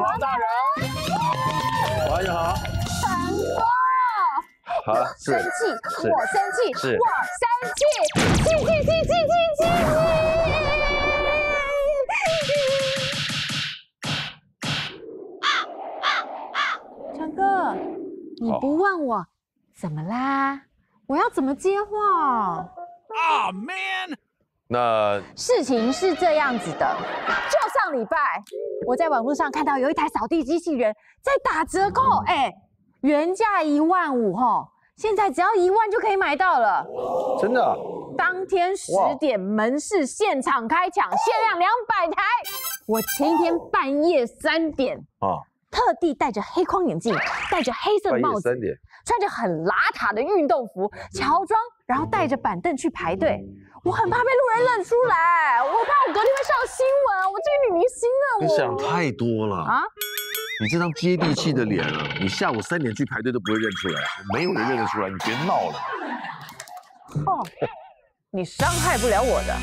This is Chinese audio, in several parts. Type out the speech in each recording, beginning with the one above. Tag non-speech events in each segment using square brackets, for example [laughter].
王大人，晚上好。成功！好，生气，我生气，我生气，气气气气气气气！强哥，你不问我怎么啦？我要怎么接话？Oh man! 那事情是这样子的，就上礼拜我在网络上看到有一台扫地机器人在打折扣，哎，原价一万五吼，现在只要一万就可以买到了。真的啊当天十哇点门市现场开抢，限量两百台。我前一天半夜三点，啊，特地戴着黑框眼镜，戴着黑色的帽子，穿着很邋遢的运动服、乔装，然后带着板凳去排队。我很怕被路人认出来，我怕我隔天会上新闻，我这个女明星啊，你我想太多了啊！你这张接地气的脸啊，你下午三点去排队都不会认出来，没有人认得出来，你别闹了。哦，你伤害不了我的。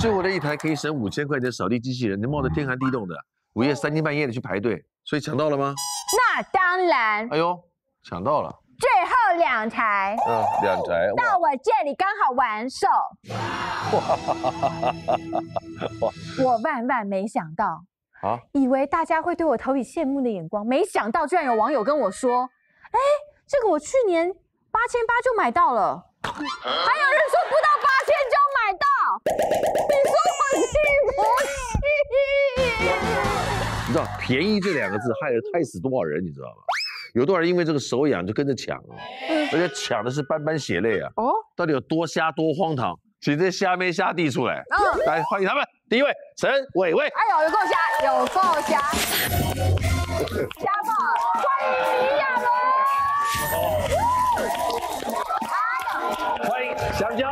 就我的一台可以省五千块钱的扫地机器人，你冒着天寒地冻的，午夜三更半夜的去排队，所以抢到了吗？那当然，哎呦，抢到了，最后两台嗯，两台，到我这里刚好完售。我万万没想到，啊，以为大家会对我投以羡慕的眼光，没想到居然有网友跟我说：“哎，这个我去年八千八就买到了。”还有人说不到八千就买到，你说我信不信？你知道“便宜”这两个字害了害死多少人，你知道吗？有多少人因为这个手痒就跟着抢啊，而且抢的是斑斑血泪啊！哦，到底有多瞎多荒唐？请这虾妹虾弟出来，嗯，来欢迎他们。第一位陈伟伟，哎呦，有够瞎，有够瞎，瞎爆，欢迎李亚伦。欢迎香蕉。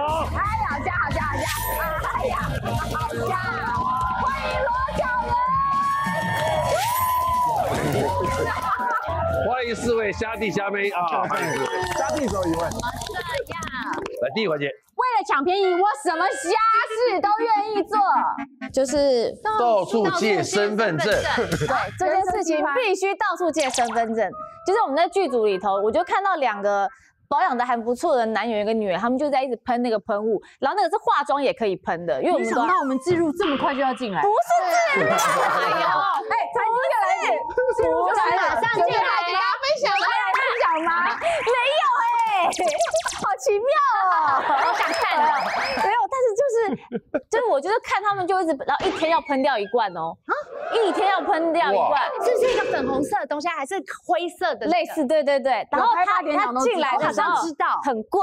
欢迎四位虾弟虾妹啊！[laughs] 欢迎四位虾弟手一位。来第一个环节，为了抢便宜，我什么虾事都愿意做。就是到处借身份证，对这件事情必须到处借身份证。就是我们在剧组里头，我就看到两个保养的还不错的男演员跟女演员，他们就在一直喷那个喷雾，然后那个是化妆也可以喷的，因为我们想到我们置入这么快就要进来，不是自然，哎呦，哎，才第一个 [laughs] 来点，置入就来了，马上进来给大家分享，来分享吗？没有哎、好奇妙哦，好想看哦。没有，但是就是就是我就是看他们就一直，然后一天要喷掉一罐哦，啊一天要喷掉一罐。是不是一个粉红色的东西，还是灰色的那个？类似，对对对。然后他他进来的时候像知道很贵，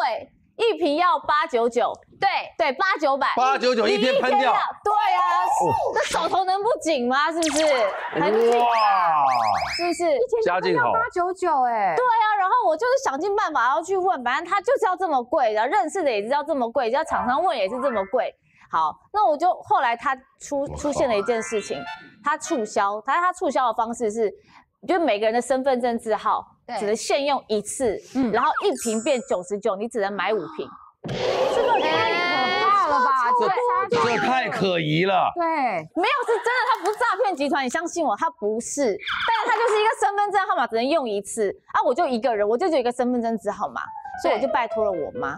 一瓶要八九九，对，对，八九百，八九九一天喷掉要对啊，那手头能不紧吗？是不是？很紧啊，哇，是不是？家境好，八九九，哎，对啊，然后我就是想尽办法要去问，反正他就是要这么贵，然后认识的也是要这么贵，叫厂商问也是这么贵。好，那我就后来他出出现了一件事情，他促销，他他促销的方式是，就是每个人的身份证字号对只能限用一次，嗯然后一瓶变九十九，你只能买五瓶。这个太可怕了吧？这这太可疑了。对，没有，是真的，他不是诈骗集团，你相信我，他不是。但是他就是一个身份证号码只能用一次啊，我就一个人，我就只有一个身份证字号码，所以我就拜托了我妈。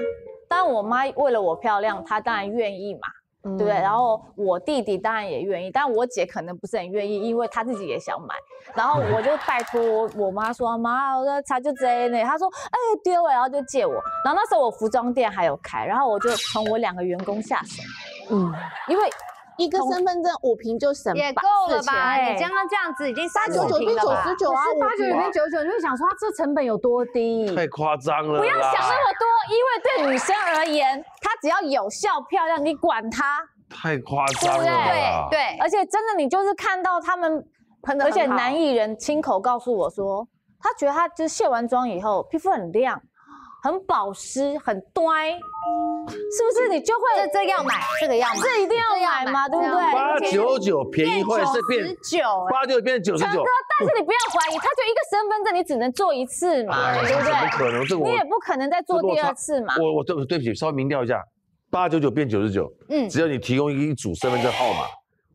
当然，我妈为了我漂亮，她当然愿意嘛，对不对？然后我弟弟当然也愿意，但我姐可能不是很愿意，因为她自己也想买。然后我就 [laughs] 拜托我妈说：“妈，我的茶就这呢。”她说：“哎，丢了。”然后就借我。然后那时候我服装店还有开，然后我就从我两个员工下手，嗯，因为一个身份证五瓶就省也八够了吧？你刚刚这样子已经三十九九变瓶了吧九十？九啊，八九九五瓶变九九，你会想说它这成本有多低？太夸张了！不要想那么多，因为对女生而言，她只要有效漂亮，你管它。太夸张了对啦！对，而且真的，你就是看到他们，喷的而且男艺人亲口告诉我说，他觉得他就是卸完妆以后皮肤很亮，很保湿，很端，是不是？你就会这这要买，这个要买，这一定要买嘛，对不对？八九九便宜会是变九八九变九十九陈哥，，但是你不要怀疑，他就一个身份证，你只能做一次嘛，对不怎么对？可能？这我你也不可能再做第二次嘛。我我对对不起，稍微明调一下，八九九变九十九，嗯只要你提供一组身份证号码，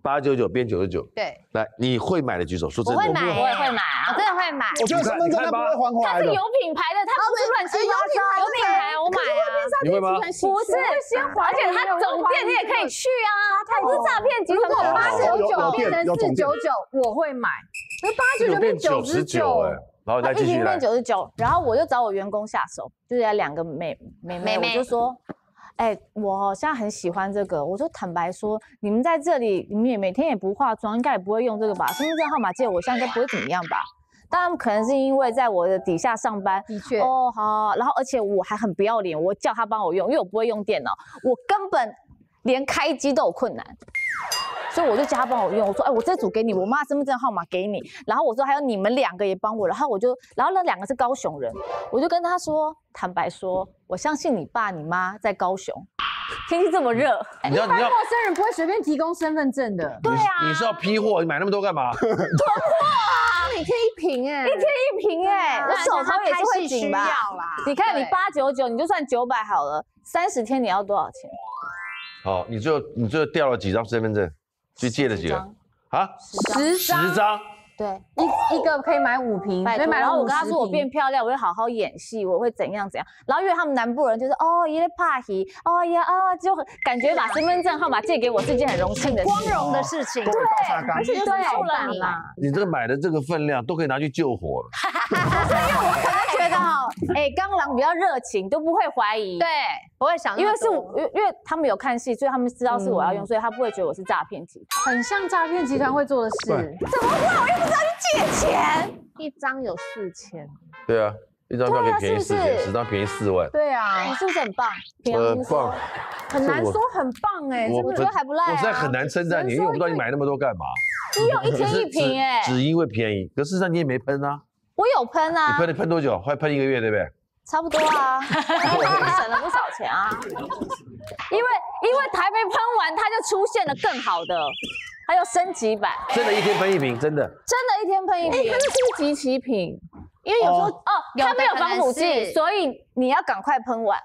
八九九变九十九。对，来，你会买的举手，说真的。我会买，我也会买啊我真的会买。我觉得身份证它不会还回来的它是有。品牌的，是乱七八糟。有品牌我买啊，你会吗？不是，而且它总店你也可以去啊，它不是诈骗集团。如果哦八九九变成四九九，我会买。那八九九变九十九，哎，然后它一瓶再继续来变。九十九，然后我就找我员工下手，就是要两个妹妹妹，妹妹我就说，哎、我好像很喜欢这个，我就坦白说，你们在这里，你们也每天也不化妆，应该也不会用这个吧？身份证号码借我，现在应该不会怎么样吧？当然可能是因为在我的底下上班，的确，哦，好，然后而且我还很不要脸，我叫他帮我用，因为我不会用电脑，我根本连开机都有困难，所以我就叫他帮我用。我说，哎，我这组给你，我妈身份证号码给你，然后我说还有你们两个也帮我，然后我就，然后那两个是高雄人，我就跟他说，坦白说，我相信你爸你妈在高雄，天气这么热，你要你要陌生人不会随便提供身份证的。对啊，你是要批货，你买那么多干嘛？你可以一瓶哎，一天一瓶哎、我手头也是会紧吧？你看你八九九，你就算九百好了，三十天你要多少钱？好，你最后你最后掉了几张身份证？去借了几个？张啊，十张十张。对，一一个可以买五瓶，拜托。所以买然后我跟他说我变漂亮，我会好好演戏，我会怎样怎样。然后因为他们南部人就是哦耶怕喜，哦呀啊，就很感觉把身份证号码借给我是一件很荣幸的事。光荣的事情，对，而且就是对救了你啦。你这个买的这个分量都可以拿去救火了。[laughs] 所以我可能觉得哦，哎，刚狼比较热情，都不会怀疑。对，不会想那因为，是我，因为因为他们有看戏，所以他们知道是我要用，嗯所以他不会觉得我是诈骗集团。很像诈骗集团会做的事对。一张有四千，对啊，一张票可以便宜四千，十张便宜四万。对啊你，是不是很棒？平很棒，很难说很棒哎，我这个我觉得还不赖啊我实在很难称赞你，因为我不知道你买那么多干嘛。你有一天一瓶哎，只因为便宜，可事实上你也没喷啊，我有喷啊你啊喷，了喷多久？快喷一个月，对不对？差不多啊，[laughs] 省了不少钱啊。因为因为台没喷完，它就出现了更好的，它有升级版，真的，一天喷一瓶，真的。真的，一天喷一瓶。它是不是集齐品？因为有时候，哦，它没有防腐剂，所以你要赶快喷完。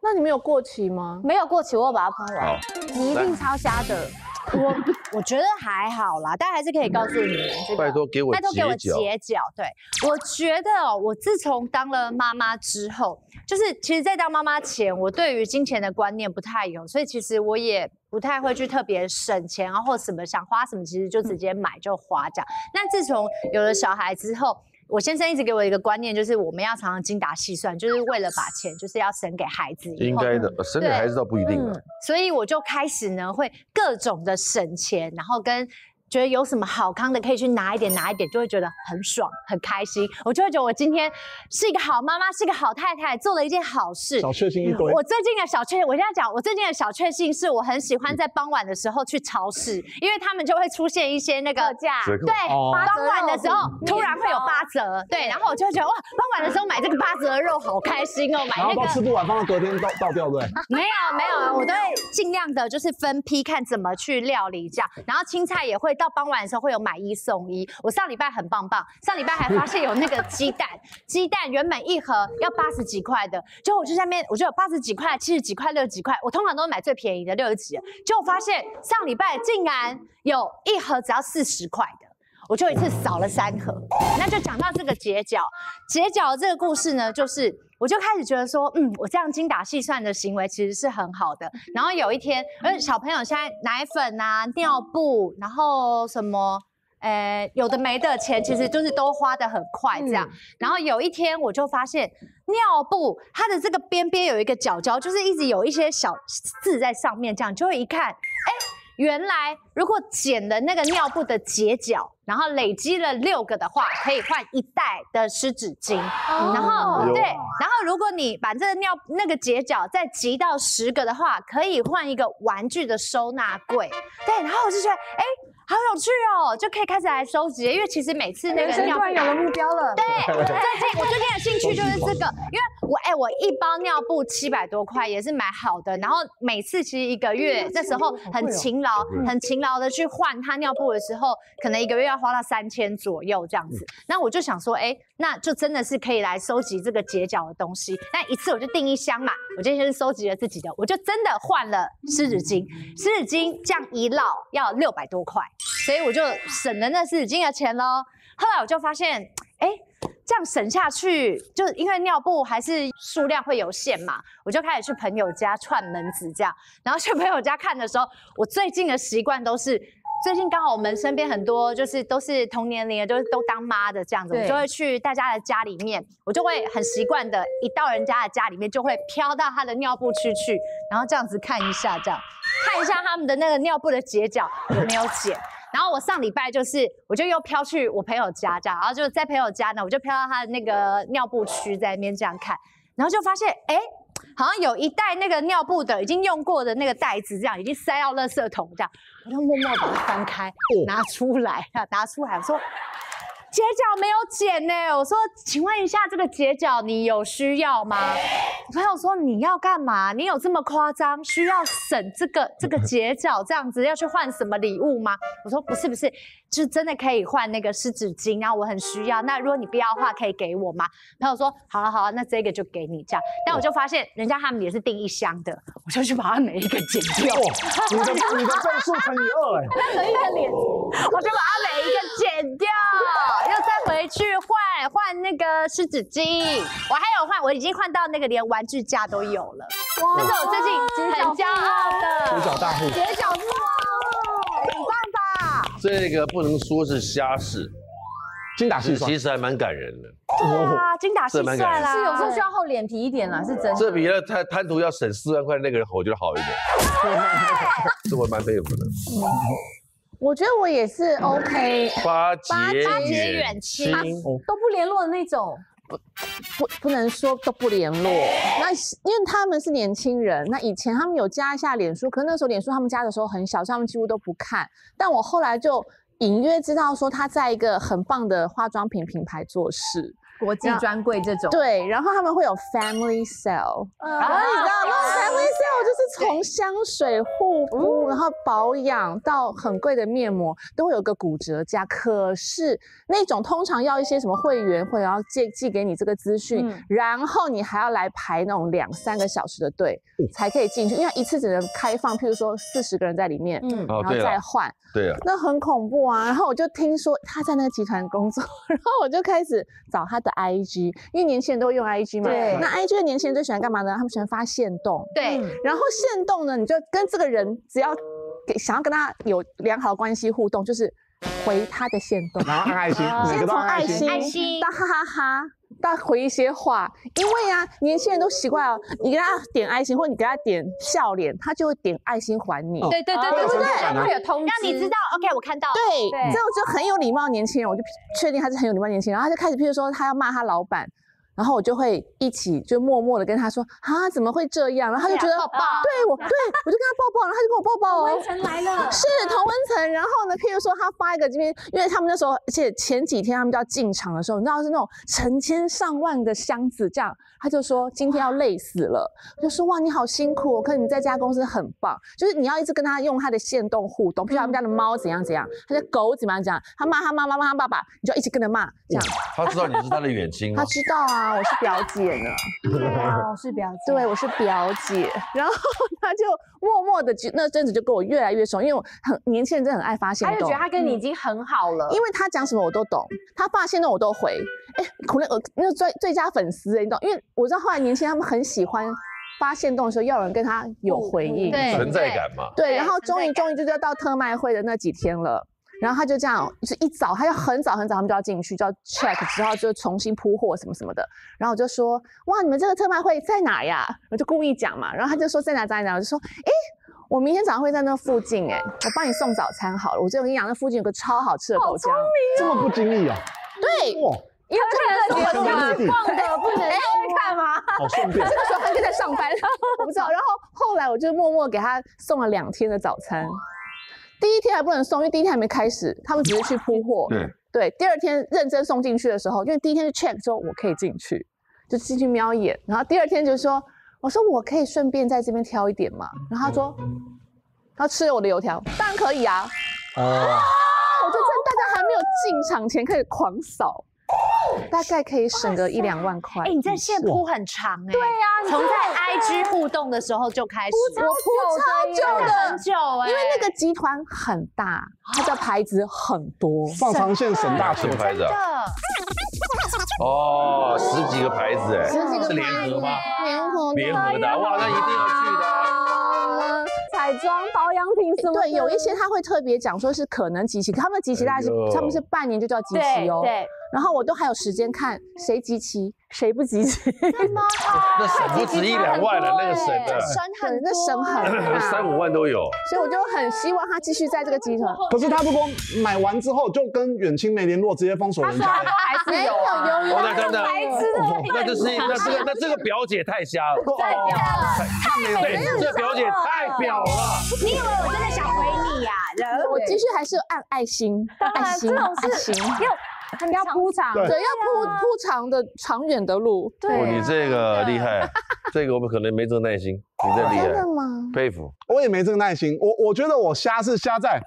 那你们有过期吗？没有过期，我有把它喷完好。，你一定超瞎的。我我觉得还好啦，但还是可以告诉你们这个。拜托给我拜托给我截角。截角。对，我觉得哦，我自从当了妈妈之后，就是其实，在当妈妈前，我对于金钱的观念不太有，所以其实我也不太会去特别省钱啊，或什么想花什么，其实就直接买就花这样。那自从有了小孩之后，我先生一直给我一个观念，就是我们要常常精打细算，就是为了把钱就是要省给孩子。应该的，省给孩子倒不一定了。所以我就开始呢，会各种的省钱，然后跟觉得有什么好康的可以去拿一点拿一点，就会觉得很爽很开心。我就会觉得我今天是一个好妈妈，是一个好太太，做了一件好事。小确幸一堆。我最近的小确，我现在讲，我最近的小确幸是我很喜欢在傍晚的时候去超市，因为他们就会出现一些那个特价对，哦傍晚的时候突然会有八折，对，然后我就会觉得哇，傍晚的时候买这个八折的肉好开心哦，买那个都吃不完，放到隔天倒倒掉，对？[laughs] 没有没有，我都会尽量的，就是分批看怎么去料理这样。然后青菜也会到傍晚的时候会有买一送一。我上礼拜很棒棒，上礼拜还发现有那个鸡蛋，鸡蛋原本一盒要八十几块的，就我就下面我就有八十几块、七十几块、六十几块，我通常都是买最便宜的六十几的，结果发现上礼拜竟然有一盒只要四十块的。我就一次扫了三盒，那就讲到这个截角，截角这个故事呢，就是我就开始觉得说，嗯，我这样精打细算的行为其实是很好的。然后有一天，而小朋友现在奶粉啊、尿布，然后什么。呃，有的没的钱其实就是都花的很快这样，然后有一天我就发现尿布它的这个边边有一个角角，就是一直有一些小字在上面，这样就会一看，哎，原来如果剪了那个尿布的截角，然后累积了六个的话，可以换一袋的湿纸巾。然后对，然后如果你把这个尿那个结角再集到十个的话，可以换一个玩具的收纳柜。对，然后我就觉得，哎，好有趣哦，就可以开始来收集。因为其实每次那个尿布突然有了目标了。对，我最近我最近的兴趣就是这个，因为我哎、我一包尿布七百多块，也是买好的。然后每次其实一个月那时候很勤劳，很勤劳的去换他尿布的时候，可能一个月要花到三千左右这样子。那我就想说，哎、那就真的是可以来收集这个结角的东西。那一次我就订一箱嘛，我今天是收集了自己的，我就真的换了湿纸巾，湿纸巾这样一绕要六百多块，所以我就省了那湿纸巾的钱喽。后来我就发现，哎、这样省下去，就因为尿布还是数量会有限嘛，我就开始去朋友家串门子这样。然后去朋友家看的时候，我最近的习惯都是。最近刚好我们身边很多就是都是同年龄的，就是都当妈的这样子，我就会去大家的家里面，我就会很习惯的，一到人家的家里面就会飘到他的尿布区去，然后这样子看一下，这样看一下他们的那个尿布的结角有没有剪。然后我上礼拜就是，我就又飘去我朋友家这样，然后就在朋友家呢，我就飘到他的那个尿布区，在那边这样看，然后就发现，哎，好像有一袋那个尿布的已经用过的那个袋子，这样已经塞到垃圾桶这样，我就默默把它翻开，拿出来，拿出来，我说。睫角没有剪呢，我说，请问一下，这个睫角你有需要吗？我朋友说你要干嘛？你有这么夸张？需要省这个这个睫角这样子要去换什么礼物吗？我说不是不是，就是真的可以换那个湿纸巾，然后我很需要。那如果你不要的话，可以给我吗？朋友说好了好了，那这个就给你这样。但我就发现人家他们也是订一箱的，我就去把它每一个剪掉。你的你的倍数乘以二哎，任何一个脸，我就把它每一个剪掉，又再回去换换那个湿纸巾，我还有换，我已经换到那个连玩具架都有了，哇这是我最近很骄傲结的。角大户。结角这个不能说是瞎事，精打细算其，实还蛮感人的。哇啊，精打细算啦。是有时候需要厚脸皮一点啦，是真的。这比那贪贪图要省四万块那个人，我觉得好一点。[laughs] 这我蛮佩服的。我觉得我也是 OK，巴结巴结远远亲都不联络的那种，不不不能说都不联络。那因为他们是年轻人，那以前他们有加一下脸书，可是那时候脸书他们加的时候很小，所以他们几乎都不看。但我后来就隐约知道说他在一个很棒的化妆品品牌做事，国际专柜这种。对，然后他们会有 family sale，然后你知道那种 family sale 就是从香水、护肤，然后保养到很贵的面膜，都会有个骨折价。可是那种通常要一些什么会员会然后寄寄给你这个资讯，嗯然后你还要来排那种两三个小时的队才可以进去，因为一次只能开放，譬如说四十个人在里面，然后，再换。对啊，那很恐怖啊！然后我就听说他在那个集团工作，[laughs] 然后我就开始找他的 IG，因为年轻人都会用 IG 嘛。对那 IG 的年轻人最喜欢干嘛呢？他们喜欢发现动。对，然后现动呢，你就跟这个人只要给想要跟他有良好关系互动，就是回他的现动，然后按爱心，先从爱心。爱心到哈哈哈，到回一些话，因为啊，年轻人都习惯哦，你给他点爱心，或者你给他点笑脸，他就会点爱心还你。哦对对对对对会有通知，让你知道，OK，我看到了。对，对这种就很有礼貌的年轻人，我就确定他是很有礼貌年轻人，然后他就开始，譬如说他要骂他老板，然后我就会一起就默默的跟他说啊，怎么会这样？然后他就觉得，抱抱对我，对我就跟他抱抱，然后他就跟我抱抱哦。同温层来了，是同温层，然后呢，譬如说他发一个这边，因为他们那时候，而且前几天他们就要进场的时候，你知道是那种成千上万的箱子，这样他就说今天要累死了，我就说哇你好辛苦、哦，可是你在家公司很棒，就是你要一直跟他用他的线动互动，譬如他们家的猫怎样怎样，他的狗怎么样怎样，他骂他妈妈骂他爸爸，你就一起跟着骂，这样他知道你是他的远亲吗他？知道啊，我是表姐呢。[laughs] 对，我，是表姐，对，我是表姐，然后 [laughs] 他就默默的，那阵子就跟我越来越熟，因为我很年轻人真的很爱发现动，他就觉得他跟你已经很好了，因为他讲什么我都懂，他发现的我都回，哎，可能我那最最佳粉丝哎，你懂？因为我知道后来年轻人他们很喜欢发现动的时候要有人跟他有回应，对存在感嘛。对，然后终于终于就是要到特卖会的那几天了。然后他就这样，就是一早，他就很早很早，他们就要进去，就要 check 之后就重新铺货什么什么的。然后我就说，哇，你们这个特卖会在哪呀？我就故意讲嘛。然后他就说在哪在哪，我就说，诶，我明天早上会在那附近，诶，我帮你送早餐好了。我就跟你讲，那附近有个超好吃的豆浆。这么不经意啊，对，哇，因为这个好兄弟，放的不能看吗？好顺便。这个时候他就在上班，我不知道。然后后来我就默默给他送了两天的早餐。第一天还不能送，因为第一天还没开始，他们只是去铺货。对。对，第二天认真送进去的时候，因为第一天是 check 说我可以进去，就进去瞄一眼，然后第二天就说，我说我可以顺便在这边挑一点嘛，然后他说，他吃了我的油条，当然可以啊，哦，[laughs] 我就在大家还没有进场前开始狂扫，大概可以省个一两万块。哎，你在线铺很长 [laughs] 哎。对呀，从在 IG 互动的时候就开始，我铺超久很，久哎，因为那个集团很大，它的牌子很多。放长线省大钱什么。牌子真啊？的哦，十几个牌子哎，十几个是联牌子合吗？联合联合的，哇，那一定要去的啊。彩妆保养品什么的？对，有一些他会特别讲说是可能集齐，可他们集齐大概是哎他们是半年就叫集齐哦。对，然后我都还有时间看谁集齐，谁不集齐。[laughs] 那省不止一两万了，那个省的，省对很，那省很大，[laughs] 三五万都有。所以我就很希望他继续在这个集团。可是他如果买完之后就跟远亲没联络，直接封锁人家，还是没有真的，白痴的那就是那这个那这个表姐太瞎了，[laughs] 对，这表姐太婊了。你以为我真的想回你呀？我继续还是有按爱心，爱心，爱心。要铺长，对对，要铺铺长的长远的路。对，你这个厉害，这个我们可能没这个耐心，你这厉害真的，吗？佩服。我也没这个耐心。我我觉得我瞎是瞎在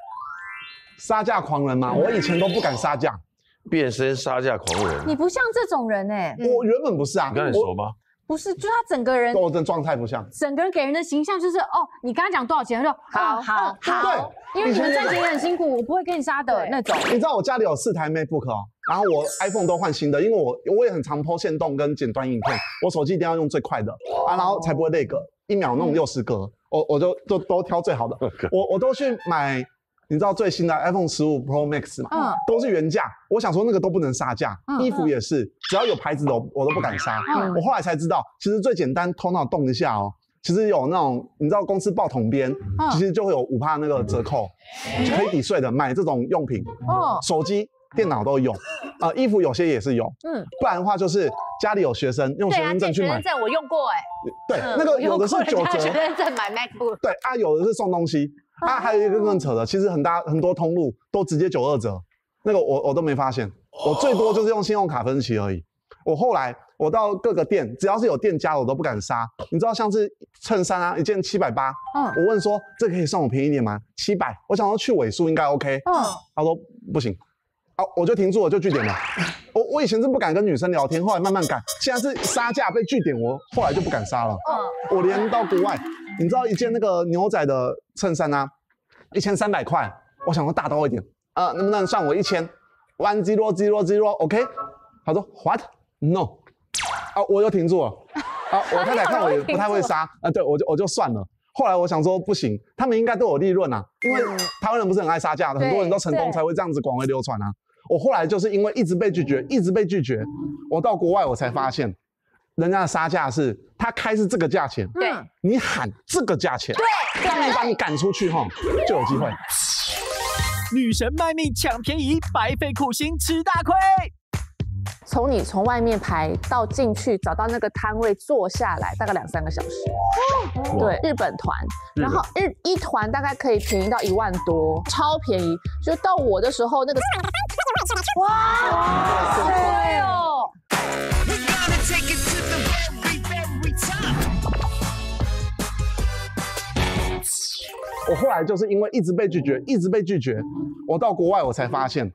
杀价狂人嘛，我以前都不敢杀价，变身杀价狂人，你不像这种人哎，我原本不是啊，你跟你熟吗？不是，就他整个人我我的状态不像。整个人给人的形象就是哦，你跟他讲多少钱，他就好好好对，因为你们赚钱也很辛苦，我不会跟你杀的那种。你知道我家里有四台 MacBook 哦，然后我 iPhone 都换新的，因为我我也很常 po 线动跟剪短影片，我手机一定要用最快的啊，然后才不会那个一秒弄六十格，我我就都都挑最好的，我我都去买，你知道最新的 iPhone 十五 Pro Max 嘛，嗯。都是原价，我想说那个都不能杀价，嗯。衣服也是，只要有牌子的我我都不敢杀，嗯。我后来才知道，其实最简单，头脑动一下哦。其实有那种，你知道公司报统编，嗯。其实就会有五趴那个折扣，可以抵税的。买这种用品，哦，手机、电脑都有，呃，衣服有些也是有，嗯，不然的话就是家里有学生用学生证去买借学生，证我用过哎，对，嗯那个有的是九折，学生证买 MacBook，对啊，有的是送东西啊，还有一个更扯的，其实很大很多通路都直接九二折，那个我我都没发现，我最多就是用信用卡分期而已。我后来我到各个店，只要是有店家的我都不敢杀，你知道像是衬衫啊，一件七百八，嗯我问说这可以算我便宜一点吗？七百，我想说去尾数应该 OK，嗯，他说不行，啊，我就停住，我就据点了。我我以前是不敢跟女生聊天，后来慢慢敢，现在是杀价被据点，我后来就不敢杀了。嗯我连到国外，你知道一件那个牛仔的衬衫啊，一千三百块，我想说大刀一点，啊，能不能算我一千？One zero zero zero，OK？、他说 What？No，啊，我就停住了。啊，我太太看我也不太会杀，啊，对我就我就算了。后来我想说不行，他们应该都有利润啊，因为台湾人不是很爱杀价的，很多人都成功才会这样子广为流传啊。我后来就是因为一直被拒绝，一直被拒绝，我到国外我才发现，人家的杀价是他开是这个价钱，对你喊这个价钱，对，他们把你赶出去哈，就有机会。女神卖命抢便宜，白费苦心吃大亏。从你从外面排到进去找到那个摊位坐下来，大概两三个小时。对，日本团，然后日一团大概可以便宜到一万多，超便宜。就到我的时候，那个哇，好贵哦，我后来就是因为一直被拒绝，一直被拒绝，我到国外我才发现，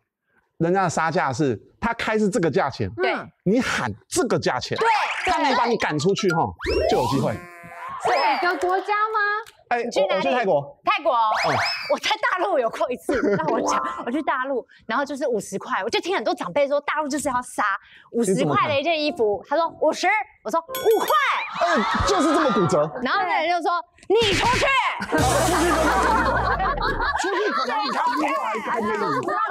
人家的杀价是他开是这个价钱，对，你喊这个价钱，对，他没把你赶出去哈，就有机会。是哪个国家吗？哎，去哪里？泰国，泰国我在大陆有过一次，[laughs] 让我讲，我去大陆，然后就是五十块，我就听很多长辈说大陆就是要杀五十块的一件衣服，他说五十，我说五块，嗯，就是这么骨折。[laughs] 然后那人就说你出去，[laughs] 出去可能你看不过来干给你。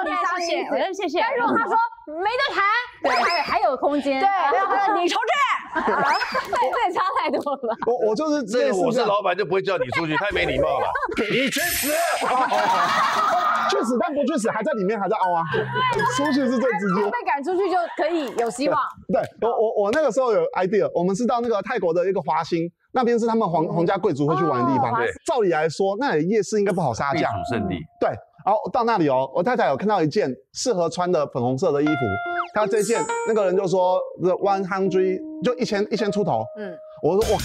你谢谢，我说谢谢，但如果他说没得谈，对，还还有空间，对，然后他说你出去，[laughs] 这也差太多了吧？我我就是这个我是老板就不会叫你出去，太没礼貌了。[laughs] 你去死！去死，但不去死还在里面还在凹啊，出去是最直接。被赶出去就可以有希望。对我我我那个时候有 idea，我们是到那个泰国的一个华兴，那边是他们皇皇家贵族会去玩的地方。哦对照理来说，那里夜市应该不好杀避价。暑胜地，对，然后到那里哦，我太太有看到一件适合穿的粉红色的衣服，他这件那个人就说 the one hundred 就一千一千出头，嗯嗯，我说我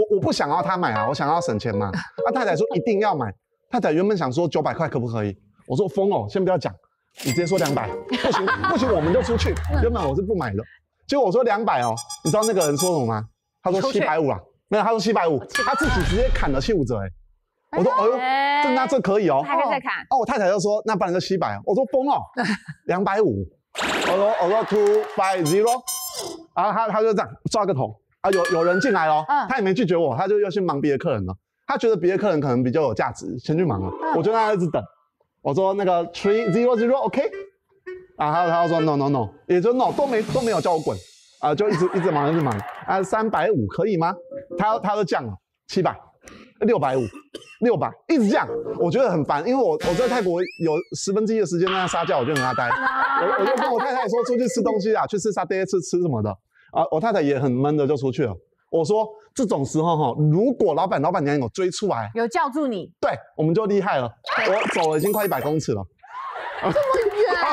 我我不想要他买啊，我想要省钱嘛。啊，太太说一定要买，太太原本想说九百块可不可以？我说疯哦，先不要讲，你直接说两百，不行不行，我们就出去。原本我是不买的，结果我说两百哦，你知道那个人说什么吗？他说七百五啊，没有，他说七百五，他自己直接砍了七五折哎。我说哎呦，这那这可以哦。还可以再看。哦，我太太就说那不然就七百，我说疯哦，[laughs] 两百五，我说我说 two five zero，然后他他就这样抓个头。啊，有有人进来了，嗯。他也没拒绝我，他就又去忙别的客人了，他觉得别的客人可能比较有价值，先去忙了，我就让他一直等，我说那个 three zero zero OK，然后他他就说 no no no，也就 no 都没都没有叫我滚。啊，就一直一直忙一直忙。啊，三百五可以吗？他他就降了七百。六百五，六百，一直这样，我觉得很烦，因为我我在泰国有十分之一的时间在那撒娇，我就很阿呆，我我就跟我太太说出去吃东西啊，[laughs] 去吃沙爹吃吃什么的。啊，我太太也很闷的就出去了。我说这种时候哈，如果老板老板娘有追出来，有叫住你，对，我们就厉害了。我走了已经快一百公尺了，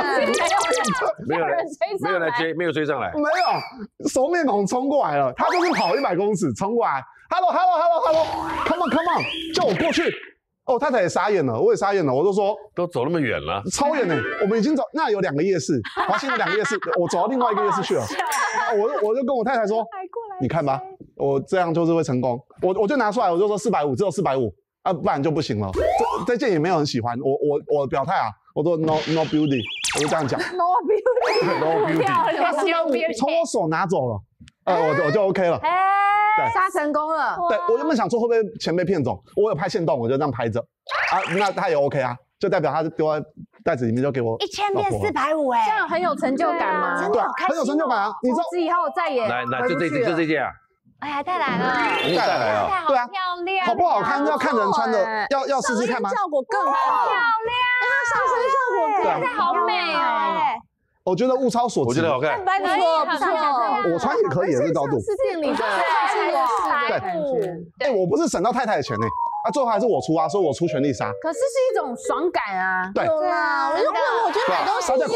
[laughs] 没有人没有来追，没有追上来。没有，熟面孔冲过来了，他就是跑一百公尺冲过来，hello hello hello hello，come on come on，叫我过去。哦，太太也傻眼了，我也傻眼了，我就说都走那么远了，[laughs] 超远呢，我们已经走，那有两个夜市，华兴有两个夜市，我走到另外一个夜市去了。啊 [laughs] 我我就跟我太太说，你看吧，我这样就是会成功。我我就拿出来，我就说四百五，只有四百五啊，不然就不行了。这这件也没有人喜欢，我我我表态啊，我说 no no beauty，我就这样讲。[laughs] No beauty，no beauty，他四百五从我手拿走了，呃，我就我就 OK 了。哎，对。杀成功了，对我原本想说会不会钱被骗走，我有拍线动，我就这样拍着。啊，那他也 OK 啊，就代表他丢在袋子里面就给我一千变四百五哎。这，样很有成就感吗？很有成就感啊，你知道从此以后再也来来就这回不去了就这件啊，哎呀，带来了，你带来了，对啊漂亮，好不好看要看人穿的哎，要要试试看吗？效果更好，漂亮，它上身效果对啊。更太好美哦，我觉得物超所值，我觉得好看。不错。不错，我穿也可以的这高度。是店里的对哇对。感觉。哎，我不是省到太太的钱呢，啊，最后还是我出啊，所以我出全力杀。可是是一种爽感啊，对，有啦，我就我觉得买东西杀价杀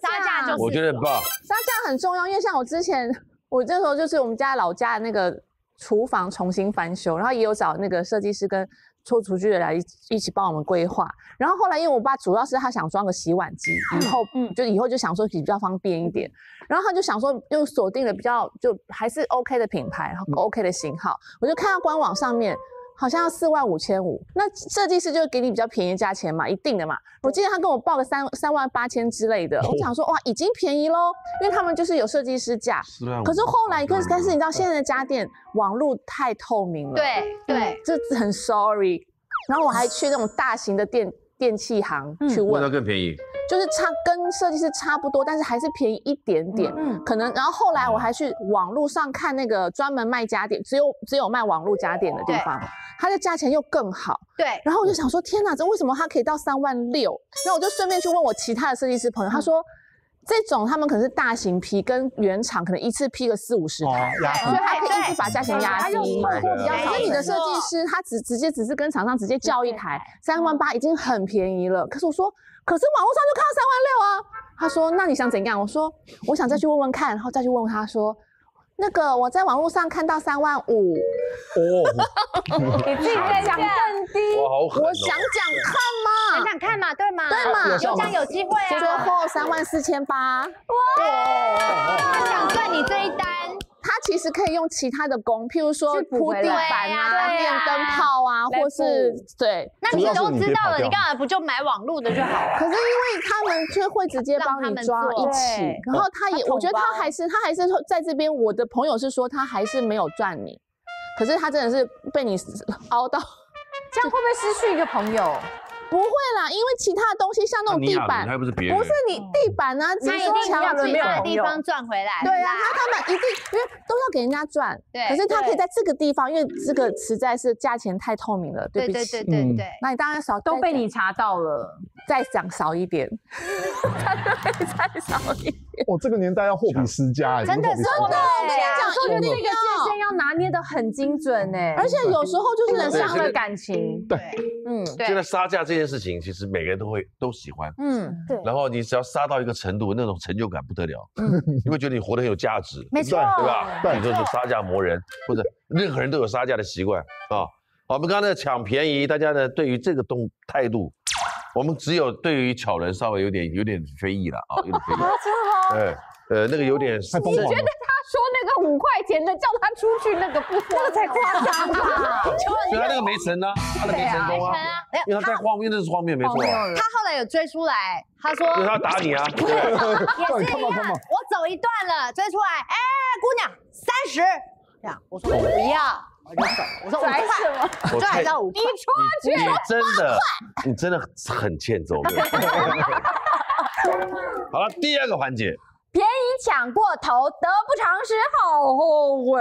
杀价就是我觉得很棒，杀价很重要，因为像我之前，我这时候就是我们家老家的那个厨房重新翻修，然后也有找那个设计师跟做厨具的来一一起帮我们规划。然后后来因为我爸主要是他想装个洗碗机，以后嗯就以后就想说比较方便一点，然后他就想说又锁定了比较就还是 OK 的品牌，然后 OK 的型号，我就看到官网上面。好像要四万五千五，那设计师就会给你比较便宜的价钱嘛，一定的嘛。我记得他跟我报个三三万八千之类的，我想说哇，已经便宜喽，因为他们就是有设计师价。四万五可是后来，可是但是你知道现在的家电网络太透明了，对对，这很 sorry。然后我还去那种大型的电电器行去问问，到更便宜，就是差跟设计师差不多，但是还是便宜一点点。嗯可能，然后后来我还去网络上看那个专门卖家电，只有只有卖网络家电的地方，它的价钱又更好。对，然后我就想说，天哪，这为什么它可以到三万六？然后我就顺便去问我其他的设计师朋友，他说。这种他们可能是大型批，跟原厂可能一次批个四五十哦台，，压所以他可以一次把价钱压低。可是你的设计师，他只直接只是跟厂商直接叫一台三万八，已经很便宜了。可是我说，可是网络上就看到三万六啊。他说，那你想怎样？我说，我想再去问问看，然后再去问问他说，那个我在网络上看到三万五，哦，[laughs] 你自己再讲更低，哇，好狠哦！我想讲看嘛，想想看嘛，对吗？对嘛有奖有机会啊。最后三万四千八。他想赚你这一单，它其实可以用其他的工，譬如说铺地板啊、电灯泡啊，或是对。那你都知道了，你干嘛不就买网络的就好了？可是因为他们就会直接帮你抓一起，然后他也，我觉得他还是他还是在这边。我的朋友是说他还是没有赚你，可是他真的是被你 [laughs] 凹到。这样会不会失去一个朋友？不会啦，因为其他的东西像那种地板不是别人？不是你地板啊，只他一是说墙定要其他的地方赚回来。对啊，他他们一定因为都要给人家赚，对可是他可以在这个地方，因为这个实在是价钱太透明了，对不起。对对对对。那你当然少都被你查到了，[laughs] 再讲少一点，他就会再少一点。我这个年代要货比十家，哎真的真的，我跟你讲，我觉得一个界限要拿捏的很精准呢，而且有时候就是伤了感情。对，嗯。对。现在杀价这件事情，其实每个人都会都喜欢。嗯，对然后你只要杀到一个程度，那种成就感不得了，你会觉得你活得很有价值，没错，对吧？对你就是杀价磨人，或者任何人都有杀价的习惯啊。我们刚刚那个抢便宜，大家呢对于这个动态度，我们只有对于巧人稍微有点有点非议了啊，有点非议。对，呃，那个有点太疯狂了。他说那个五块钱的叫他出去，那个不那个才夸张吧？所以他那个没成啊，他的没成功啊，没有因为他在荒谬，那是荒谬，没错啊，他后来有追出来，他说因为他打你啊？[laughs] 也是一样，我走一段了，追出来，哎，姑娘三十，这样我说我不要，我就走，我说 [laughs] 五块，我。就还到五块，你你真的，你真的很欠揍。[laughs] 好了，第二个环节，便宜抢过头，得不偿失，好后悔。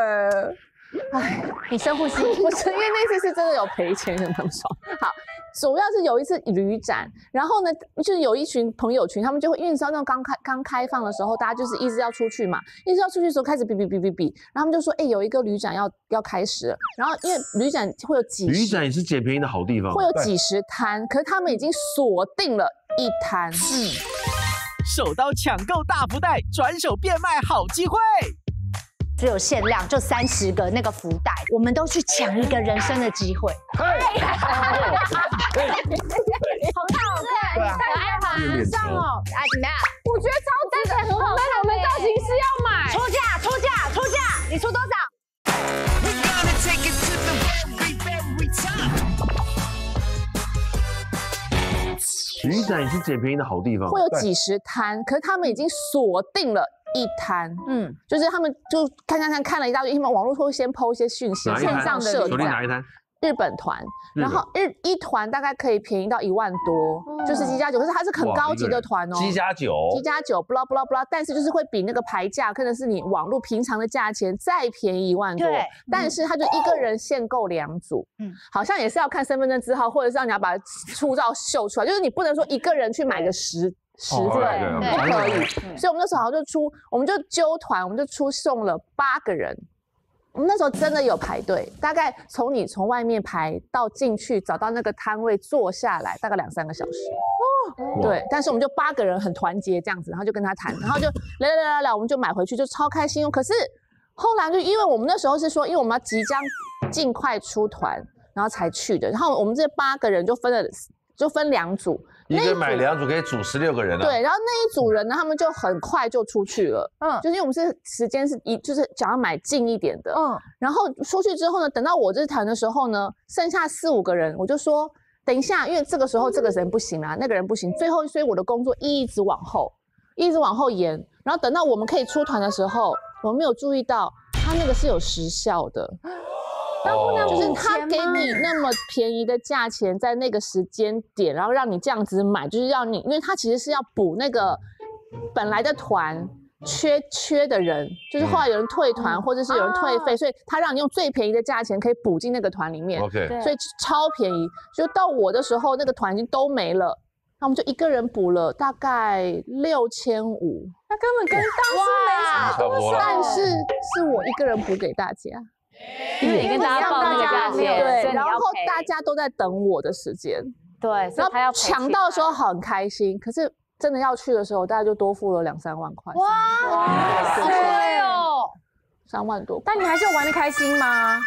哎，你深呼吸，不是因为那次是真的有赔钱，很爽。好，主要是有一次旅展，然后呢，就是有一群朋友群，他们就会，因为你知道那种刚开刚开放的时候，大家就是一直要出去嘛，一直要出去的时候开始比比比比比，然后他们就说，哎、有一个旅展要要开始，然后因为旅展会有几十旅展也是捡便宜的好地方。会有几十摊，可是他们已经锁定了一摊，嗯，手刀抢购大福袋，转手变卖好机会。只有限量，就三十个那个福袋，我们都去抢一个人生的机会。[laughs] 对啊，爱脸上哦，哎，怎么样？我觉得超值的，很好看。我们造型师要买，出价，出价，出价，你出多少？旅展也是捡便宜的好地方。会有几十摊，可是他们已经锁定了一摊，嗯，就是他们就看看看看了一大堆，因为网络会先抛一些讯息，线上的锁定哪一摊？日本团，然后日一团大概可以便宜到一万多，就是机加酒，可是它是很高级的团哦，机加酒，机加酒，不啦不啦不啦，但是就是会比那个牌价，可能是你网络平常的价钱再便宜一万多，但是它就一个人限购两组，嗯嗯，好像也是要看身份证字号，或者是让你要把护照秀出来，就是你不能说一个人去买个十。十哦份对不可以，嗯所以我们那时候好像就出，我们就揪团，我们就出送了八个人。我们那时候真的有排队，大概从你从外面排到进去找到那个摊位坐下来，大概两三个小时。哦对，但是我们就八个人很团结这样子，然后就跟他谈，然后就聊聊聊聊聊，我们就买回去，就超开心哦。可是后来就因为我们那时候是说，因为我们要即将尽快出团，然后才去的，然后我们这八个人就分了，就分两组，一个买两组可以组十六个人啊。对，然后那一组人呢，他们就很快就出去了，嗯。就是因为我们是时间是一，就是想要买近一点的，嗯，然后出去之后呢，等到我这团的时候呢，剩下四五个人，我就说等一下，因为这个时候这个人不行啦，那个人不行，最后所以我的工作一直往后，一直往后延，然后等到我们可以出团的时候，我没有注意到他那个是有时效的，[laughs] 哦就是他给你那么便宜的价钱，在那个时间点，然后让你这样子买，就是要你，因为他其实是要补那个本来的团。缺缺的人，就是后来有人退团，或者是有人退费，所以他让你用最便宜的价钱可以补进那个团里面，OK，所以超便宜。就到我的时候，那个团已经都没了，那我们就一个人补了大概六千五，那根本跟当初没差多少。但是是我一个人补给大家，因为你跟大家报那个价钱，对，然后大家都在等我的时间，对，然后他要抢到的时候很开心，可是真的要去的时候，大家就多付了两三万块，哇，好贵哦！三万多，但你还是有玩的开心吗？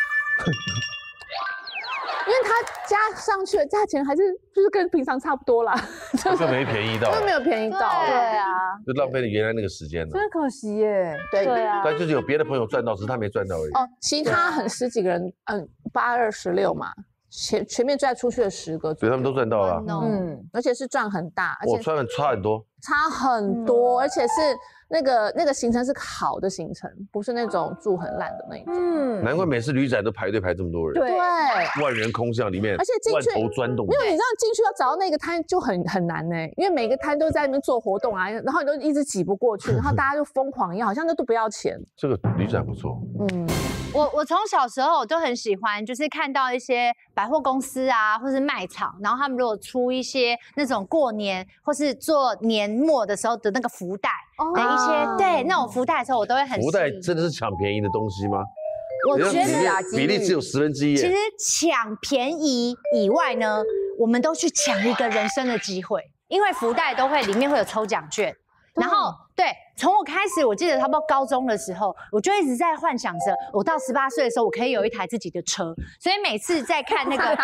因为他加上去的价钱还是就是跟平常差不多啦，[laughs] 这个没便宜到，就没有便宜到，对对啊，就浪费了原来那个时间了真。的可惜耶。对对啊，但就是有别的朋友赚到，只是他没赚到而已。哦，其他很十几个人，嗯，八二十六嘛，全全面再出去了十个所以他们都赚到了。嗯，嗯，而且是赚很大，而且我赚很差很多。差很多，而且是那个那个行程是好的行程，不是那种住很烂的那一种。嗯，难怪每次旅展都排队排这么多人，对对，万人空巷里面，而且进去头钻动没。有，你知道进去要找到那个摊就很很难呢、因为每个摊都在那边做活动啊，然后你都一直挤不过去，然后大家就疯狂一样，好像那都不要钱。[laughs] 这个旅展不错，嗯，我我从小时候我都很喜欢，就是看到一些百货公司啊，或是卖场，然后他们如果出一些那种过年或是做年末的时候的那个福袋的一些，对那种福袋的时候，我都会很福袋真的是抢便宜的东西吗？我觉得比例只有十分之一其实。抢便宜以外呢，我们都去抢一个人生的机会，因为福袋都会里面会有抽奖券，然后对，从我开始，我记得差不多高中的时候，我就一直在幻想着，我到十八岁的时候，我可以有一台自己的车，所以每次在看那个 [laughs]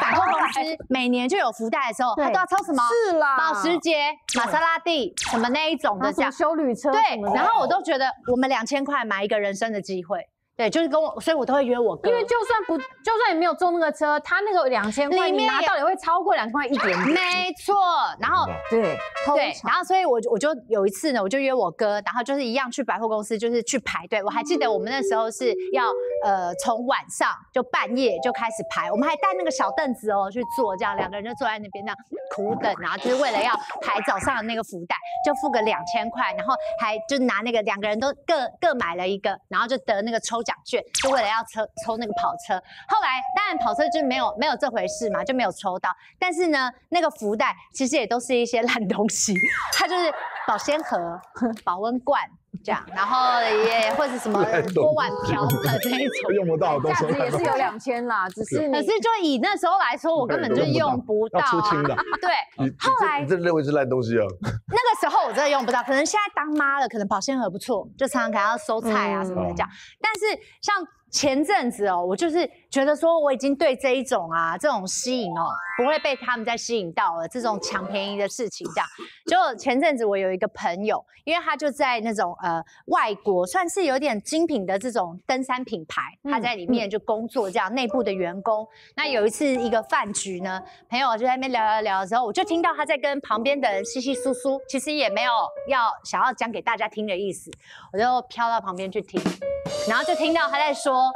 百货公司每年就有福袋的时候，他都要抽什么？是啦保时捷、玛莎拉蒂什么那一种的这样。修旅车对然后我都觉得我们两千块买一个人生的机会，对，就是跟我，所以我都会约我哥。因为就算不，就算你没有坐那个车，他那个两千块，你拿到也会超过两千块一点点。没错，然后对，对，然后所以我就我就有一次呢，我就约我哥，然后就是一样去百货公司，就是去排队。我还记得我们那时候是要呃从晚上就半夜就开始排，我们还带那个小凳子哦去坐，这样两个人就坐在那边那样苦等，然后就是为了要排早上的那个福袋，就付个两千块，然后还就拿那个两个人都各各买了一个，然后就得那个抽奖券，就为了要抽抽那个跑车。后来当然跑车就没有没有这回事嘛，就没有抽到。但是呢，那个福袋其实也都是一些烂东西，它就是保鲜盒、保温罐这样，然后也或者什么锅碗瓢盆那一种。[laughs] 用不到价值也是有两千啦，只是可是就以那时候来说，我根本就用不到要出清的啊。对，后来你真的认为是烂东西啊？那个时候我真的用不到，可能现在当妈了，可能保鲜盒不错，就常常给她收菜啊什么的这样。但是像前阵子哦，我就是觉得说我已经对这一种啊这种吸引哦，不会被他们再吸引到了这种抢便宜的事情这样。就前阵子我有一个朋友，因为他就在那种呃外国算是有点精品的这种登山品牌，他在里面就工作这样，内部的员工。那有一次一个饭局呢，朋友就在那边聊聊聊的时候，我就听到他在跟旁边的人稀稀疏疏，其实也没有要想要讲给大家听的意思，我就飘到旁边去听，然后就听到他在说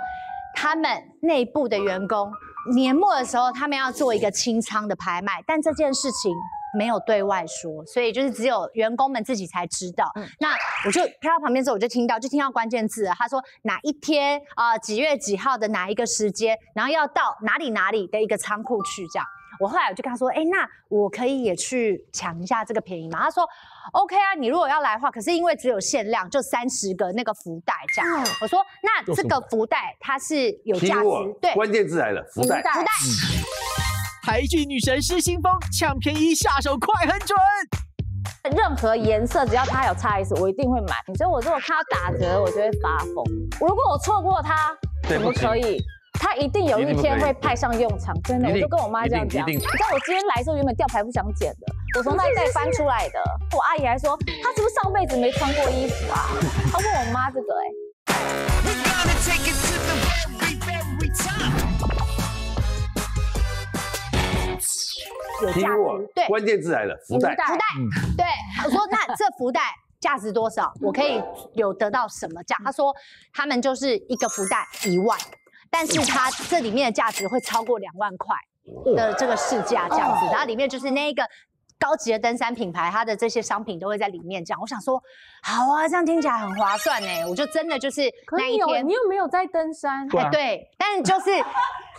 他们内部的员工年末的时候，他们要做一个清仓的拍卖，但这件事情。没有对外说，所以就是只有员工们自己才知道。那我就飘到旁边之后，我就听到，就听到关键字了。他说哪一天啊、几月几号的哪一个时间，然后要到哪里哪里的一个仓库去这样。我后来我就跟他说，哎，那我可以也去抢一下这个便宜吗？他说，OK 啊，你如果要来的话，可是因为只有限量，就三十个那个福袋这样。我说，那这个福袋它是有价值对，关键字来了，福袋。福袋。[laughs] 台剧女神失心疯，抢便宜下手快很准。[laughs] 任何颜色只要它有 x S，我一定会买。所以我如果看到打折，我就会发疯。如果我错过它，怎么可以？它一定有一天会派上用场，真的，我就跟我妈这样讲。你知道我今天来的时候，原本吊牌不想剪的，我从那一袋翻出来的。我阿姨还说，她是不是上辈子没穿过衣服啊？[laughs] 她问我妈这个、哎。有价值对，关键字来了，福袋。福袋，对，我说那这福袋价值多少？我可以有得到什么价？他说他们就是一个福袋一万，但是它这里面的价值会超过两万块的这个市价这样子，然后里面就是那一个。高级的登山品牌，它的这些商品都会在里面。这样，我想说，好啊，这样听起来很划算呢。我就真的就是那一天你，又没有在登山，对啊哎对，但是就是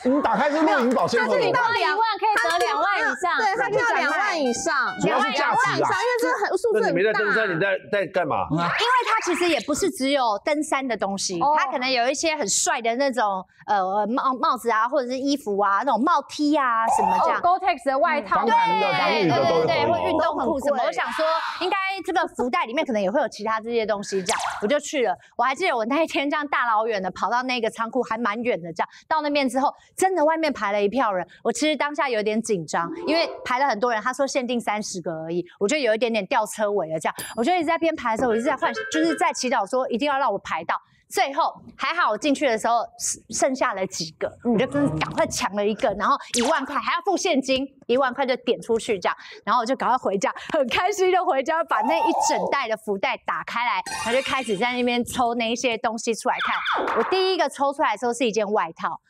你打开是露营保鲜盒，你到两万可以得两万以上，对，它就要两万以上，两万以上，因为这很数字那你没在很大。登山，你在在干嘛？因为它其实也不是只有登山的东西，哦它可能有一些很帅的那种呃帽帽子啊，或者是衣服啊，那种帽 T 啊什么这样。哦，Gore-Tex 的外套，防寒的、防雨的都有。对对，或运动裤什么，我想说，应该这个福袋里面可能也会有其他这些东西，这样我就去了。我还记得我那一天这样大老远的跑到那个仓库，还蛮远的，这样到那边之后，真的外面排了一票人。我其实当下有点紧张，因为排了很多人，他说限定三十个而已，我就有一点点吊车尾了。这样，我就一直在边排的时候，我一直在幻，就是在祈祷说一定要让我排到。最后还好，我进去的时候剩下了几个，我就跟赶快抢了一个，然后一万块还要付现金，一万块就点出去这样，然后我就赶快回家，很开心的回家，把那一整袋的福袋打开来，然后就开始在那边抽那一些东西出来看。我第一个抽出来的时候是一件外套，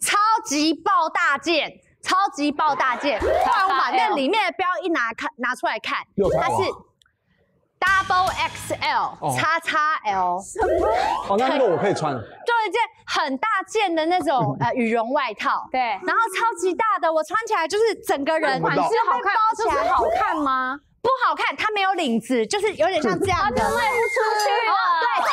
超级爆大件。超级爆大件，后来我把那里面的标一拿看拿出来看它是 double XL 叉叉 L，哦，那那个我可以穿。就一件很大件的那种呃羽绒外套，对，然后超级大的，我穿起来就是整个人款式好看，包起来。就是好看吗？不好看，它没有领子，就是有点像这样的，卖不出去。对，叉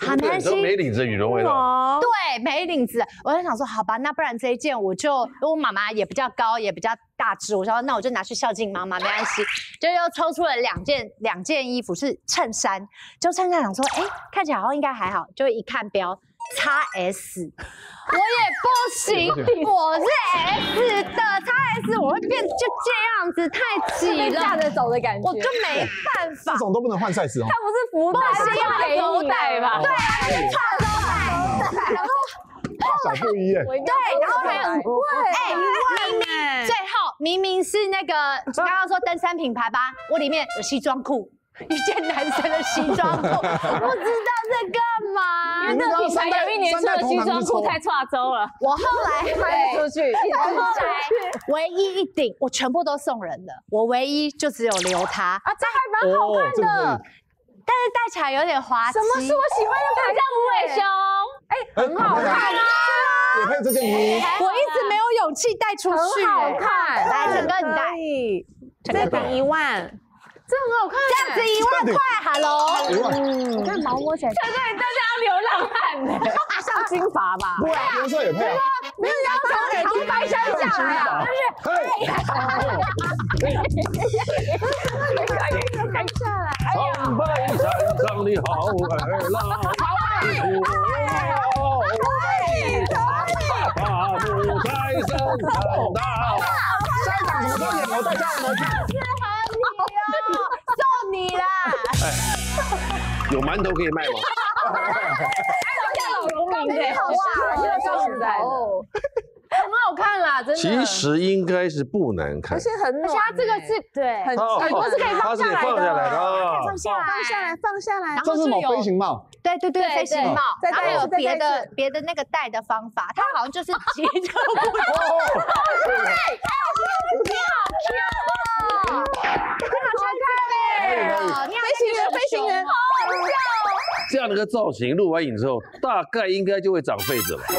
好没关系都，没领子羽绒外套。对，没领子，我就想说，好吧，那不然这一件我就，因为我妈妈也比较高，也比较大只，我说那我就拿去孝敬妈妈，没关系。就又抽出了两件两件衣服是衬衫，就衬衫想说，哎，看起来好像应该还好，就一看标。X S，我也不行，我是 S 的叉 S，我会变就这样子，太挤了，架着走的感觉。我就没办法这。种都不能换 size 哦。它不是福袋，是是要福袋吧？对啊，是叉腰带，然后大小不一耶。对，然后还很贵，哎，明明最后明明是那个 [laughs] 刚刚说登山品牌吧，我里面有西装裤，一件男生的西装裤，[laughs] 不知道在干嘛。因为那个品牌有一年出的西装裤太跨州了，我后来卖出去，一直我后来唯一一顶，我全部都送人的，我唯一就只有留它，啊，这还蛮好看的。以。但是戴起来有点滑稽。什么是我喜欢的很像无尾熊。哎很好看啊！也配这件衣，我一直没有勇气带出去、很好哎看。来，陈哥你戴，这顶一万，这很好看。这样子一万块，Hello。一万。你看毛摸起来对对，大家要流浪汉呢。像金发吧？对啊，颜色也配啊。没有要从耳机掰下下来啊！长白山上的好儿郎，大步在身上大。下一场什么时候演？我带家人来看。送你啦！有馒头可以卖吗？老农民的，好哇，这个说实在的，很好看啦，真的。其实应该是不难看而。且很暖，而且它这个是对，很哦耳朵是可以放下来的啊。放下来，放下来，放下来。这是某飞行帽，对对对，对飞行帽，然后还有别的次别的那个戴的方法，它好像就是 [laughs] 急救不了。[laughs] 个造型，录完影之后，大概应该就会长痱子了。很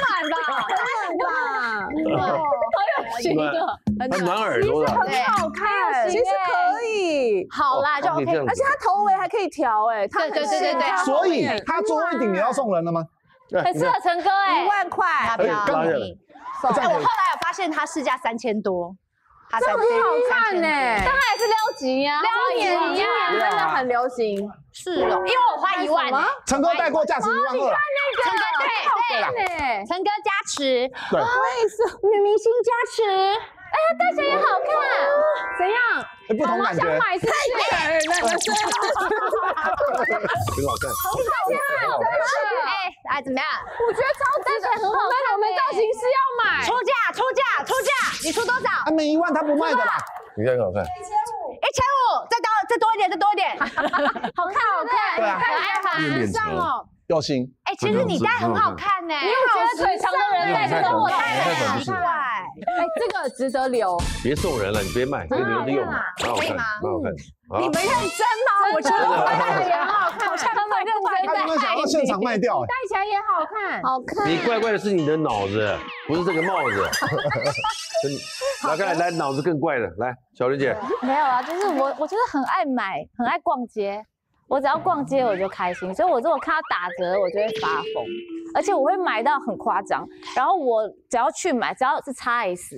吧？很暖吧，哦，好有型的，很暖耳朵的，很，好看，其实可以。好啦，就 OK 而且它头围还可以调，哎，它对对对对对。所以他最后一顶也要送人了吗？很适合陈哥哎。一。万块，要不要。我后来有发现它市价三千多，它才很好看呢。但它也是撩级呀，今年今年真的很流行，是哦，因为我花一万欸。陈哥带过价值一万二啊，陈哥对啦对，对，陈哥加持，对，女明星加持，戴起来也好看。怎样？哎不同感觉，买是不是？挺好看。哎，哎怎么样？我觉得超值的，很好看。我们造型师要买，出价出价出价，你出多少？啊，没一万他不卖的啦。你看很好看，一千五，再多再多一点，再多一点，[laughs] 好看好看，对啊可爱吧？有点长。哦。要星，哎，其实你戴很好看呢，因为我觉得腿长的人戴这个我戴太短不是帅。哎，这个值得留。别送人了，你别卖，可以留着用，蛮好看，蛮好看。啊你们认真吗？我觉得我戴的也很好看，他们认真他有没有想要现场卖掉？哎，戴起来也好看，好看。你怪怪的是你的脑子，不是这个帽子。[laughs] 真来看来脑子更怪的，来小玲姐，没有啊，就是我我就是很爱买，很爱逛街。我只要逛街我就开心，所以我如果看到打折，我就会发疯，而且我会买到很夸张。然后我只要去买，只要是 x S，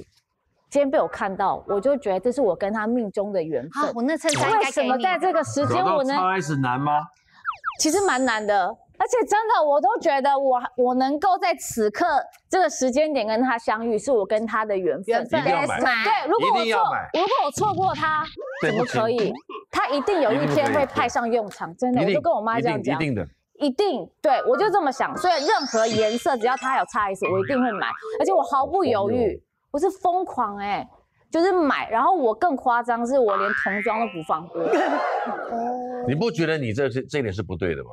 今天被我看到，我就觉得这是我跟他命中的缘分。，啊我那衬衫应为什该给你么在这个时间我能？S 难吗？其实蛮难的，而且真的我都觉得我我能够在此刻这个时间点跟他相遇，是我跟他的缘分。买对，如果我错如果我错过他，怎么可以？他一定有一天会派上用场，真的，我就跟我妈这样讲，一定的。一定，对我就这么想，所以任何颜色只要它有 x S，我一定会买，而且我毫不犹豫，我是疯狂哎、就是买，然后我更夸张，是我连童装都不放过。[laughs] 你不觉得你这这这点是不对的吗？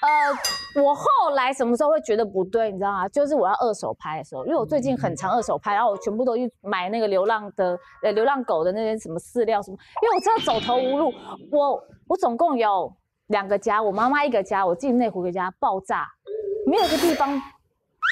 呃，我后来什么时候会觉得不对，你知道吗？就是我要二手拍的时候，因为我最近很常二手拍，然后我全部都去买那个流浪的呃流浪狗的那些什么饲料什么，因为我真的走投无路。我我总共有两个家，我妈妈一个家，我自己内湖一个家，爆炸，没有一个地方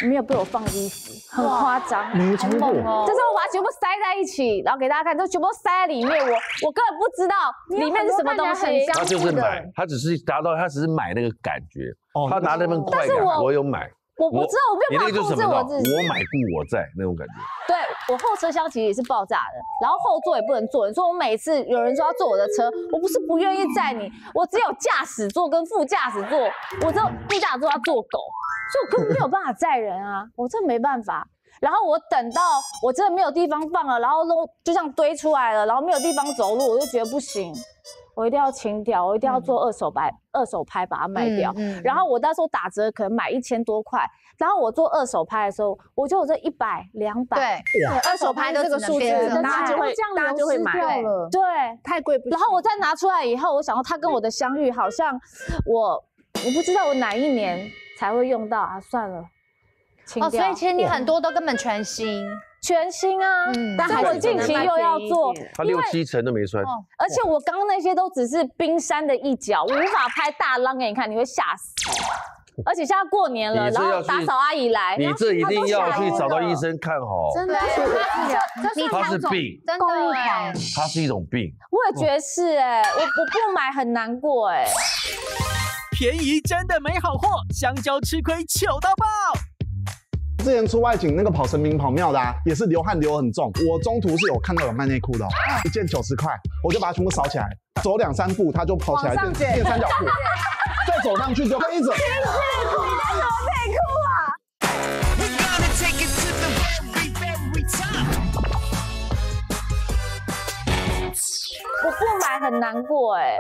没有被我放衣服，很夸张。没穿过，这时候我把它全部塞在一起，然后给大家看，就全部塞在里面。我我根本不知道里面是什么东西。他就是买，他只是达到，他只是买那个感觉。哦他拿那份快感，但是我我有买。我不知道，我没有你那个什么呢？办法控制我自己。我买故我在那种感觉。对我后车厢其实也是爆炸的，然后后座也不能坐。你说我每次有人说要坐我的车，我不是不愿意载你，我只有驾驶座跟副驾驶座，我这副驾驶座要坐狗，所以我根本没有办法载人啊，我这没办法。然后我等到我真的没有地方放了，然后都就这样堆出来了，然后没有地方走路，我就觉得不行，我一定要清掉，我一定要做二手拍，二手拍把它卖掉。嗯然后我那时候打折可能买一千多块，然后我做二手拍的时候，我就有这一百、两百，对，二手拍的这个数字，成大家就会这样大家就会买，了。对，太贵不。然后我再拿出来以后，我想到他跟我的相遇，好像我我不知道我哪一年才会用到啊，算了，清哦，掉。所以其实你很多都根本全新，全新啊，嗯但我近期又要做，它六七成都没穿。哦而且我刚刚那些都只是冰山的一角，我无法拍大浪给你看，你会吓死。而且现在过年了，然后打扫阿姨来，你这一定要去找到医生。看好，真的对是你他是病，真的哎狂，它是一种病。我也觉得是哎、我我不买很难过哎、便宜真的没好货，香蕉吃亏糗到爆。之前出外景那个跑神明跑庙的啊，也是流汗流很重。我中途是有看到有卖内裤的、哦，一件九十块，我就把它全部扫起来，走两三步它就跑起来变变三角裤，再走上去就一直。[laughs] We're gonna take it to the very, very top. 我不买很难过哎、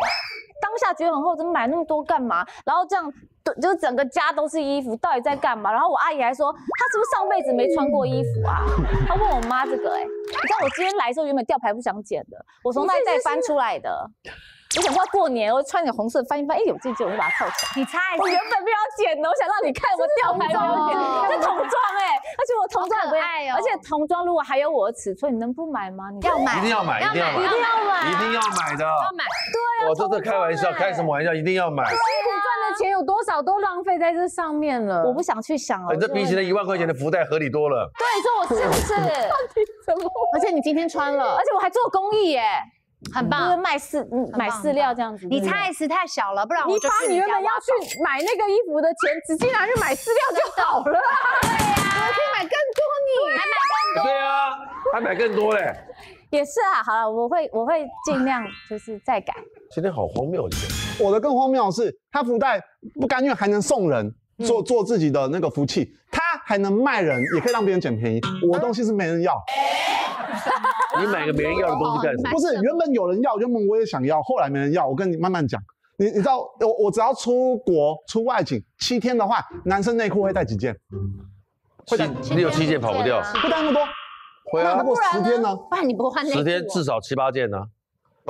当下觉得很厚，怎么买那么多干嘛？然后这样，对，就是整个家都是衣服，到底在干嘛？然后我阿姨还说，她是不是上辈子没穿过衣服啊？她问我妈这个哎、你知道我今天来的时候原本吊牌不想剪的，我从那一袋翻出来的。我想说过年，我穿点红色翻一翻，哎、有这件，我就把它套起来。你猜我原本没有要剪的，我想让你看我吊牌没有剪，这童装哎、而且我童装也不要好可爱哦而且童装如果还有我的尺寸，你能不买吗？你要买一定要买，一定要买，一定要买啊一定要买的。要买，对啊我这是开玩笑，开什么玩笑？一定要买。赚的钱有多少都浪费在这上面了。我不想去想了。你这比起那一万块钱的福袋合理多了。对，说我是不是？[laughs] 到底怎么 [laughs] 而且你今天穿了而，且我还做公益耶，就是很棒。卖饲嗯买饲料这样子。你 size 太小了，不然你我就去把你原本要去买那个衣服的钱，直接拿去买饲料就好了。对呀啊，还买更多嘞。也是啊，好了，我会我会尽量就是再改。今天好荒谬，今天。我的更荒谬的是，他福袋不甘愿还能送人，做做自己的那个福气，他还能卖人，也可以让别人捡便宜。我的东西是没人要，[laughs] 你买个没人要的东西干什么？不是原本有人要，原本我也想要，后来没人要。我跟你慢慢讲，你你知道，我我只要出国出外景七天的话，男生内裤会带几件？会带七六七件跑不掉，不带那么多。会啊那如，果十天呢？不然你不换内裤哦十天至少七八件呢，哦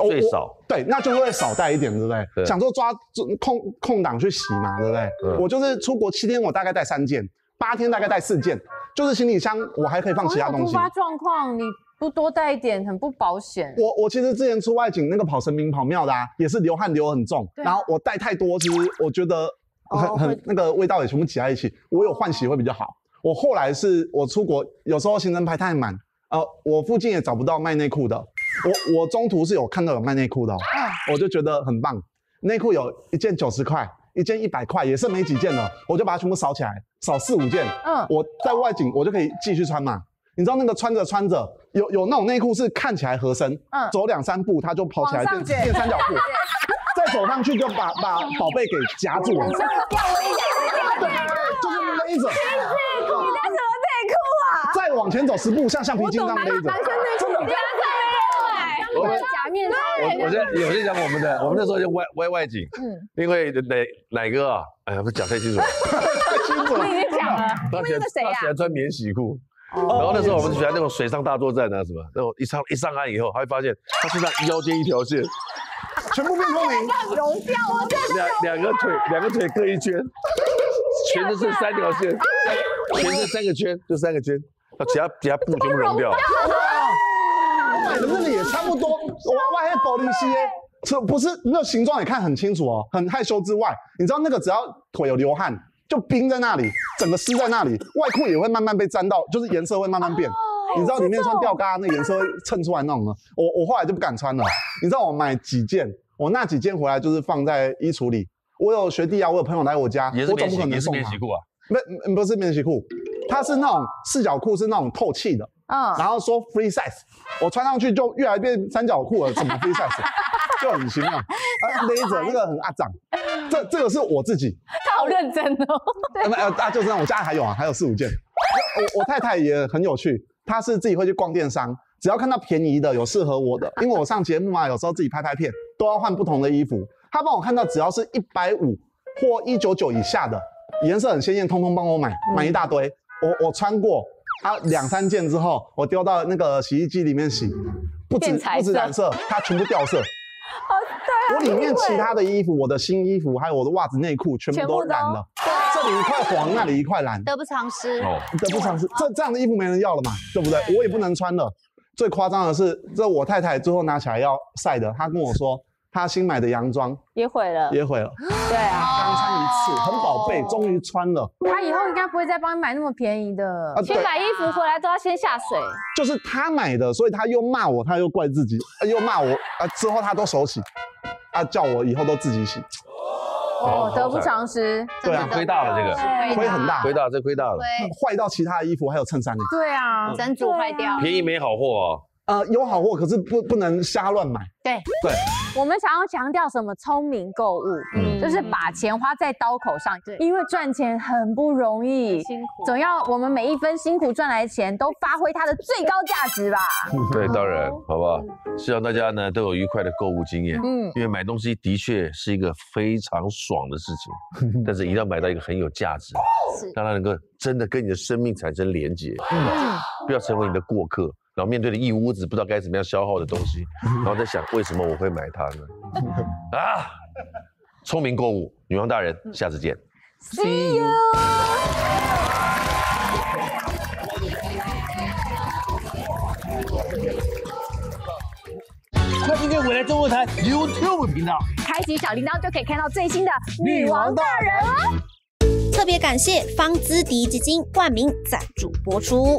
最少。对，那就会少带一点，对不对？对想说抓空空档去洗嘛，对不对？嗯我就是出国七天，我大概带三件，八天大概带四件，就是行李箱我还可以放其他东西。突发状况，你不多带一点，很不保险。我我其实之前出外景那个跑神明跑庙的啊，也是流汗流很重，啊然后我带太多，其实我觉得很、哦很那个味道也全部挤在一起，我有换洗会比较好。我后来是我出国，有时候行程排太满，呃，我附近也找不到卖内裤的，我我中途是有看到有卖内裤的、哦，我就觉得很棒。内裤有一件九十块，一件一百块，也是没几件了，我就把它全部扫起来，扫四五件，嗯，我在外景我就可以继续穿嘛。你知道那个穿着穿着，有有那种内裤是看起来合身，嗯走两三步它就跑起来变变三角裤，再走上去就把把宝贝给夹住了，像吊威亚，就是勒着，你带什么内裤啊？再往前走十步，像橡皮筋那样勒着，真的。我我我先我先讲我们的，我们那时候就外外外景，嗯，因为哪哪个啊，哎呀，不讲太清楚了，太清楚了。你已经讲了，他喜欢他喜欢穿免洗裤，然后那时候我们喜欢那种水上大作战啊什么，那种一上一上岸以后，他会发现他身上腰间一条线，[laughs] 全部变透明。融掉了，啊两两个腿两个腿各一圈，[laughs] 全都是三条线，全是三个圈，就三个圈，那其他其他布全部融掉。我买的那个也差不多，我外黑保利西耶，这不是那形状也看很清楚哦，很害羞之外，你知道那个只要腿有流汗，就冰在那里，整个湿在那里，外裤也会慢慢被沾到，就是颜色会慢慢变。你知道里面穿吊嘎那颜色会衬出来那种吗，我我后来就不敢穿了。你知道我买几件，我那几件回来就是放在衣橱里。我有学弟啊，我有朋友来我家，我总不可能送他。免洗裤啊，没不是免洗裤，它是那种四角裤，是那种透气的。嗯，然后说 free size，我穿上去就越来变三角裤了，怎么 free size？[laughs] 就很奇妙。[laughs] 啊，勒着那个很阿长，这这个是我自己，他好认真哦。呃呃啊，就是那我家里还有啊，还有四五件。我我太太也很有趣，她是自己会去逛电商，只要看到便宜的有适合我的，因为我上节目嘛，有时候自己拍拍片都要换不同的衣服，她帮我看到只要是一百五或一九九以下的，颜色很鲜艳，通通帮我买，买一大堆。我我穿过啊两三件之后，我丢到那个洗衣机里面洗，不止不止染色，它全部掉色。我里面其他的衣服，我的新衣服，还有我的袜子、内裤，全部都都染了。这里一块黄，那里一块蓝，得不偿失。哦，得不偿失。这这样的衣服没人要了嘛，对不对？我也不能穿了。最夸张的是，这我太太最后拿起来要晒的，她跟我说，她新买的洋装也毁了。也毁了，对啊，刚穿一次，很宝贝，终于穿了。他以后应该不会再帮你买那么便宜的啊。对，去买衣服回来都要先下水。就是他买的，所以他又骂我，他又怪自己，啊 [laughs] 又骂我，啊之后他都手洗，啊叫我以后都自己洗，哦，得不偿失。对啊，亏大了这个，对亏很大，亏大了，这亏大了，对，坏到其他的衣服还有衬衫呢。对啊，整组坏掉。便宜没好货哦。呃，有好货，可是不不能瞎乱买。对对，我们想要强调什么？聪明购物，嗯就是把钱花在刀口上。对因为赚钱很不容易，辛苦总要我们每一分辛苦赚来的钱都发挥它的最高价值吧。[laughs] 对，当然，好不好？希望大家呢都有愉快的购物经验。嗯，因为买东西的确是一个非常爽的事情，[laughs] 但是一定要买到一个很有价值，是让它能够真的跟你的生命产生连结，不要成为你的过客，然后面对了一屋子不知道该怎么样消耗的东西，然后在想为什么我会买它呢？啊，聪明购物，女王大人，下次见。See you。[laughs] 快订阅未来中文台 YouTube 频道。开启小铃铛就可以看到最新的女王大人哦。特别感谢方姿迪基金冠名赞助播出。